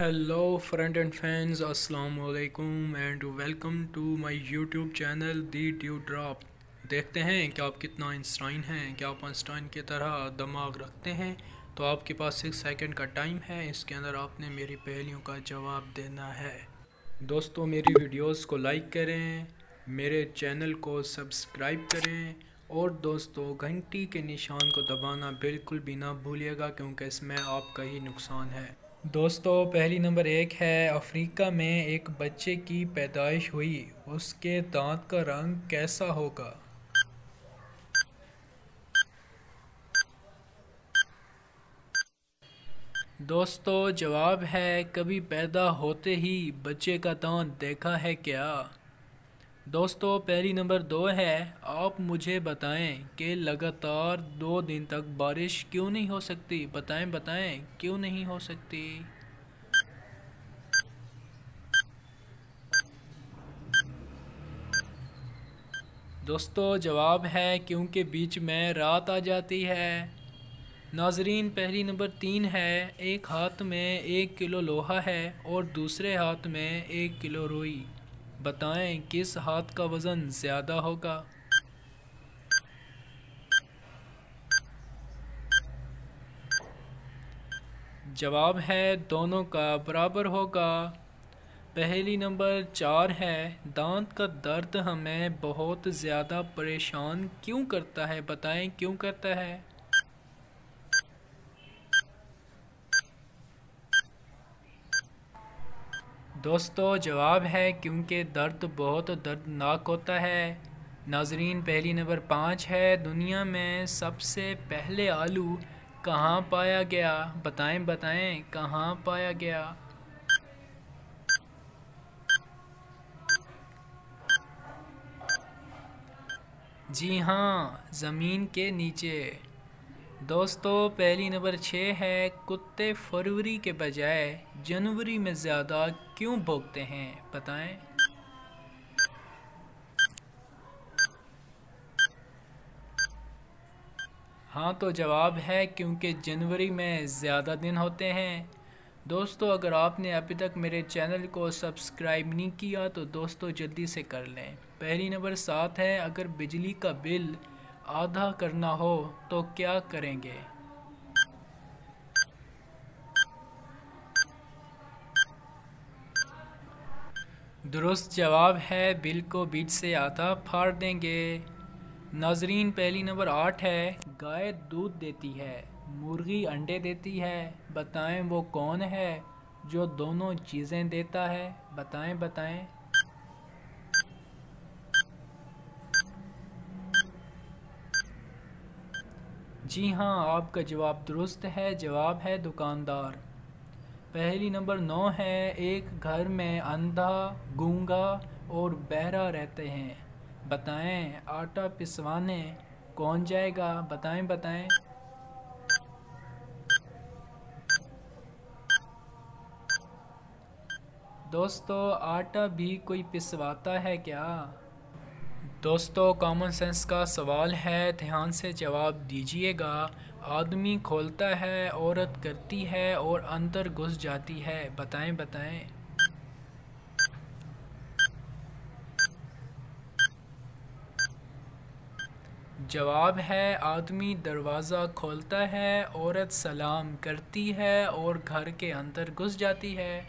Hello friend and fans अस्सलाम वालेकुम and welcome to my YouTube channel the dew drop देखते हैं कि आप कितना आइंस्टाइन हैं क्या आप आइंस्टाइन की तरह दिमाग रखते हैं। तो आपके पास सिक्स सेकंड का टाइम है, इसके अंदर आपने मेरी पहलियों का जवाब देना है। दोस्तों, मेरी वीडियोस को लाइक करें, मेरे चैनल को सब्सक्राइब करें और दोस्तों, घंटी के निशान को दबाना बिल्कुल भी ना भूलिएगा, क्योंकि इसमें आपका ही नुकसान है। दोस्तों, पहली नंबर एक है, अफ्रीका में एक बच्चे की पैदाइश हुई। उसके दांत का रंग कैसा होगा? दोस्तों, जवाब है, कभी पैदा होते ही बच्चे का दांत देखा है क्या? दोस्तों, पहली नंबर दो है। आप मुझे बताएँ कि लगातार दो दिन तक बारिश क्यों नहीं हो सकती? बताएँ बताएँ, क्यों नहीं हो सकती? दोस्तों, जवाब है क्योंकि बीच में रात आ जाती है। नाजरीन, पहली नंबर तीन है। एक हाथ में एक किलो लोहा है और दूसरे हाथ में एक किलो रुई। बताएँ किस हाथ का वज़न ज़्यादा होगा? जवाब है दोनों का बराबर होगा। पहली नंबर चार है। दांत का दर्द हमें बहुत ज़्यादा परेशान क्यों करता है? बताएँ क्यों करता है? दोस्तों, जवाब है क्योंकि दर्द बहुत दर्दनाक होता है। नाजरीन, पहली नंबर पाँच है। दुनिया में सबसे पहले आलू कहाँ पाया गया? बताएँ बताएँ, कहाँ पाया गया? जी हाँ ज़मीन के नीचे। दोस्तों, पहली नंबर छः है, कुत्ते फरवरी के बजाय जनवरी में ज़्यादा क्यों भोगते हैं, बताएँ? हाँ तो जवाब है क्योंकि जनवरी में ज़्यादा दिन होते हैं। दोस्तों, अगर आपने अभी तक मेरे चैनल को सब्सक्राइब नहीं किया तो दोस्तों, जल्दी से कर लें। पहली नंबर सात है, अगर बिजली का बिल आधा करना हो तो क्या करेंगे? दुरुस्त जवाब है, बिल को बीच से आधा फाड़ देंगे। नाजरीन, पहली नंबर आठ है, गाय दूध देती है, मुर्गी अंडे देती है, बताएँ वो कौन है जो दोनों चीज़ें देता है? बताएँ बताएँ। जी हाँ आपका जवाब दुरुस्त है, जवाब है दुकानदार। पहली नंबर नौ है, एक घर में अंधा, गूँगा और बहरा रहते हैं। बताएँ, आटा पिसवाने, कौन जाएगा? बताएँ बताएँ। दोस्तों, आटा भी कोई पिसवाता है क्या? दोस्तों कॉमन सेंस का सवाल है, ध्यान से जवाब दीजिएगा। आदमी खोलता है, औरत करती है और अंदर घुस जाती है। बताएँ बताएँ। जवाब है, आदमी दरवाज़ा खोलता है, औरत सलाम करती है और घर के अंदर घुस जाती है।